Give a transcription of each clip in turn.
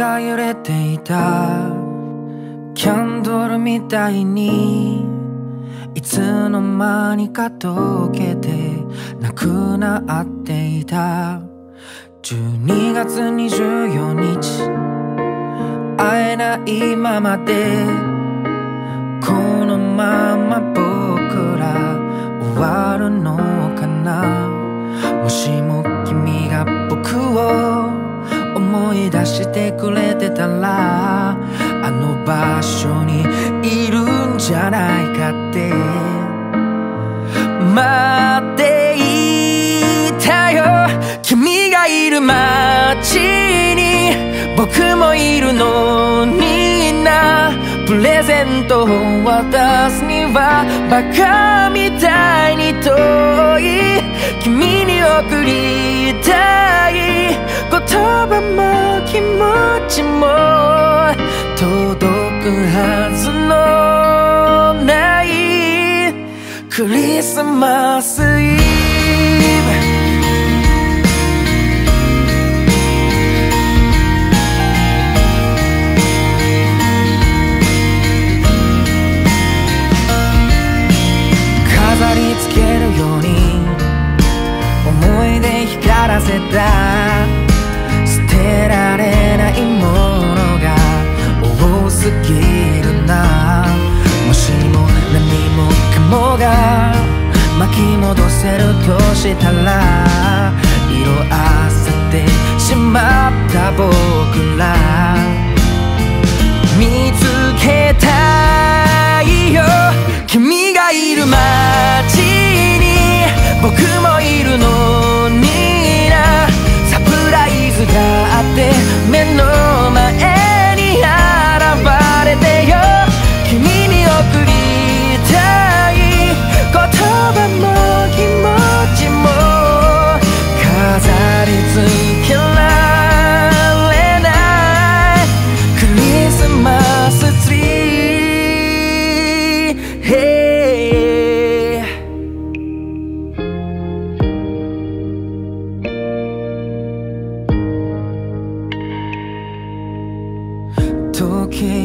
が揺れていた。キャンドルみたいにいつの間にか溶けてなくなっていた。12月24日会えないままでこのてくれてたらあの場所にいるんじゃないかって。待っていたよ。君がいる街に僕もいるのにな。プレゼントを渡すにはバカみたいに遠い。君に送りたい。気持ちも届くはずのないクリスマスイブ。き戻せるとしたら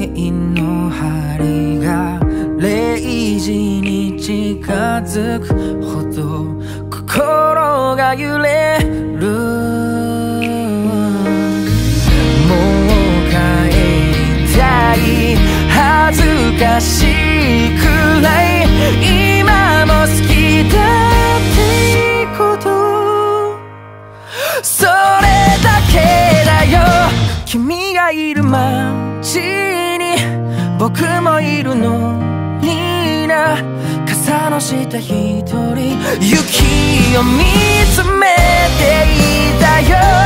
時計の針が0時に近づくほど心が揺れる。もう帰りたい恥ずかしくらい。今も好きだっていいこと。それだけだよ。君がいる街に僕もいるのにな。傘の下一人。雪を見つめていたよ